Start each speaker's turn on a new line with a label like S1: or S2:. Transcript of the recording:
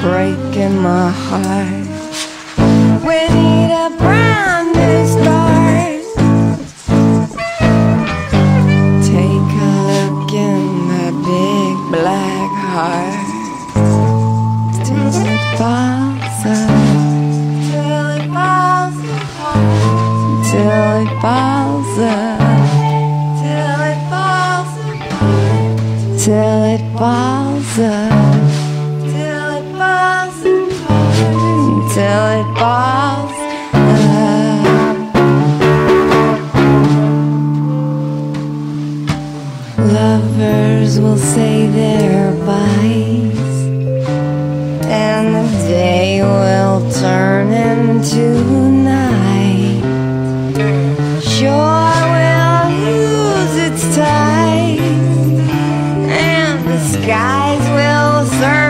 S1: breaking my heart. We need a brand new start. Take a look in the big black heart. Till it falls apart. Till it falls apart. Till it falls apart. Till it falls apart. Till it falls apart. rivers will say their byes And the day will turn into night. Shore will lose its tide And the skies will serve